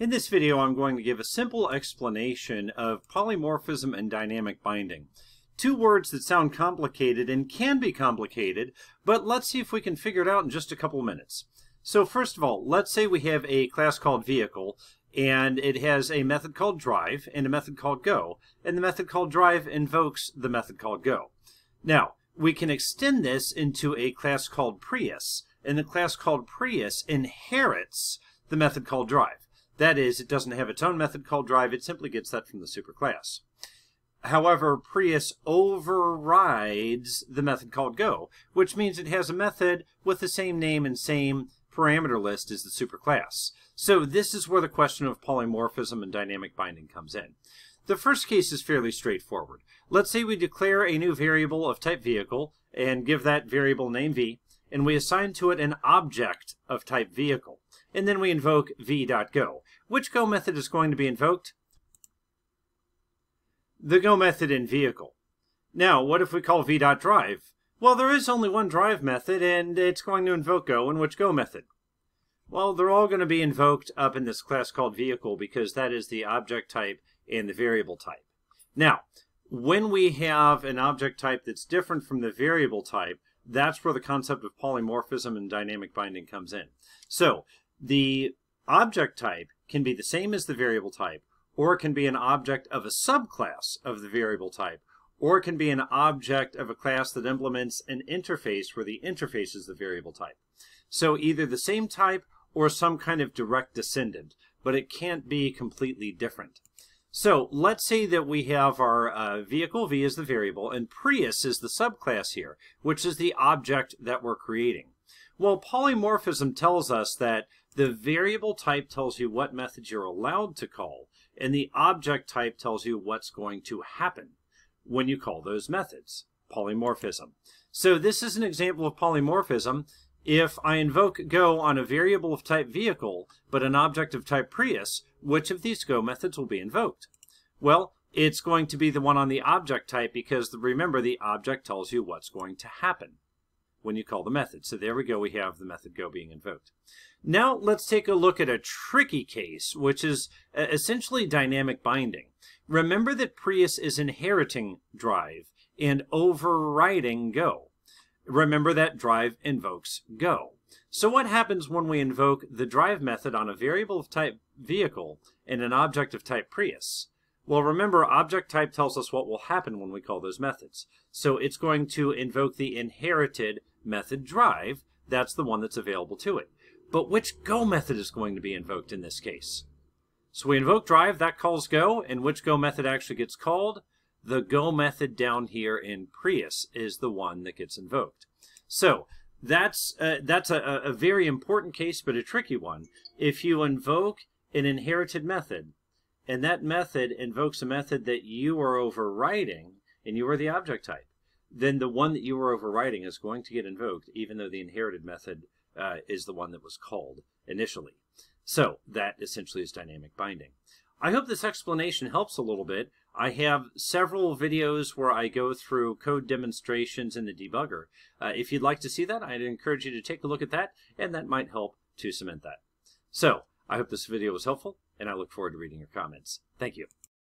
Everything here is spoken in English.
In this video, I'm going to give a simple explanation of polymorphism and dynamic binding. Two words that sound complicated and can be complicated, but let's see if we can figure it out in just a couple minutes. So first of all, let's say we have a class called vehicle, and it has a method called drive and a method called go, and the method called drive invokes the method called go. Now, we can extend this into a class called Prius, and the class called Prius inherits the method called drive. That is, it doesn't have its own method called drive, it simply gets that from the superclass. However, Prius overrides the method called go, which means it has a method with the same name and same parameter list as the superclass. So this is where the question of polymorphism and dynamic binding comes in. The first case is fairly straightforward. Let's say we declare a new variable of type vehicle and give that variable name v, and we assign to it an object of type vehicle. And then we invoke v.go. Which go method is going to be invoked? The go method in vehicle. Now, what if we call v.drive? Well, there is only one drive method, and it's going to invoke go, and which go method? Well, they're all going to be invoked up in this class called vehicle because that is the object type and the variable type. Now, when we have an object type that's different from the variable type, that's where the concept of polymorphism and dynamic binding comes in. So, the object type can be the same as the variable type, or it can be an object of a subclass of the variable type, or it can be an object of a class that implements an interface where the interface is the variable type. So either the same type or some kind of direct descendant, but it can't be completely different. So let's say that we have our uh, vehicle, V is the variable, and Prius is the subclass here, which is the object that we're creating. Well, polymorphism tells us that the variable type tells you what methods you're allowed to call, and the object type tells you what's going to happen when you call those methods. Polymorphism. So this is an example of polymorphism. If I invoke go on a variable of type vehicle, but an object of type Prius, which of these go methods will be invoked? Well, it's going to be the one on the object type because remember the object tells you what's going to happen when you call the method. So there we go, we have the method go being invoked. Now let's take a look at a tricky case, which is uh, essentially dynamic binding. Remember that Prius is inheriting drive and overriding go. Remember that drive invokes go. So what happens when we invoke the drive method on a variable of type vehicle and an object of type Prius? Well, remember, object type tells us what will happen when we call those methods. So it's going to invoke the inherited method drive. That's the one that's available to it. But which go method is going to be invoked in this case? So we invoke drive, that calls go, and which go method actually gets called? The go method down here in Prius is the one that gets invoked. So that's, uh, that's a, a very important case, but a tricky one. If you invoke an inherited method, and that method invokes a method that you are overriding, and you are the object type, then the one that you are overriding is going to get invoked, even though the inherited method uh, is the one that was called initially. So that essentially is dynamic binding. I hope this explanation helps a little bit. I have several videos where I go through code demonstrations in the debugger. Uh, if you'd like to see that, I'd encourage you to take a look at that, and that might help to cement that. So, I hope this video was helpful, and I look forward to reading your comments. Thank you.